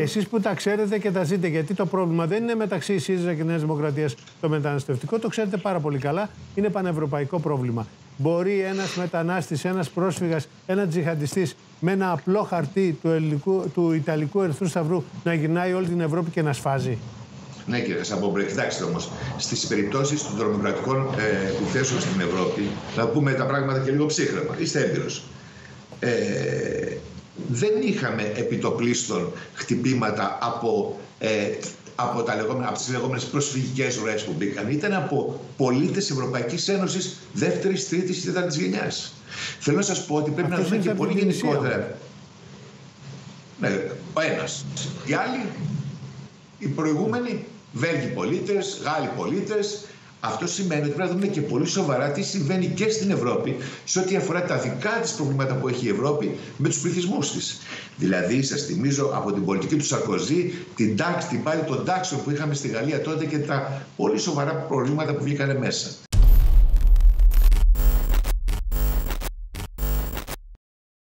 Εσείς που τα ξέρετε και τα ζείτε, γιατί το πρόβλημα δεν είναι μεταξύ ΣΥΡΙΖΑ και Νέας Δημοκρατίας το μεταναστευτικό, το ξέρετε πάρα πολύ καλά, είναι πανευρωπαϊκό πρόβλημα. Μπορεί ένας μετανάστης, ένας πρόσφυγας, ένας τζιχαντιστής με ένα απλό χαρτί του, ελληνικού, του Ιταλικού Ερυθρού Σταυρού να γυρνάει όλη την Ευρώπη και να σφάζει. Ναι, κύριε Σαμπόμπρε, κοιτάξτε όμως, στις περιπτώσεις των δρομοκρατικών ε, επιθέσεων στην Ευρώπη, να πούμε τα πράγματα και λίγο ψύχρεμα. Είστε έμπειρος. Ε, δεν είχαμε επιτοπλίστων χτυπήματα από, ε, από, τα λεγόμενα, από τις λεγόμενες προσφυγικές ροές που μπήκαν. Ήταν από πολίτες Ευρωπαϊκής Ένωσης δεύτερης, τρίτης και τέταρτης γενιάς. Θέλω να σας πω ότι πρέπει να δούμε και πολύ γενικότερα. Ναι, ο ένας. Οι άλλοι, οι προηγούμενοι, Βέλγοι πολίτες, Γάλλοι πολίτες, αυτό σημαίνει ότι πρέπει να δούμε και πολύ σοβαρά τι συμβαίνει και στην Ευρώπη σε ό,τι αφορά τα δικά της προβλήματα που έχει η Ευρώπη με τους πληθυσμούς της. Δηλαδή, σας θυμίζω από την πολιτική του Σαρκοζή, την τάξη, την πάλη των τάξεων που είχαμε στη Γαλλία τότε και τα πολύ σοβαρά προβλήματα που βγήκαν μέσα.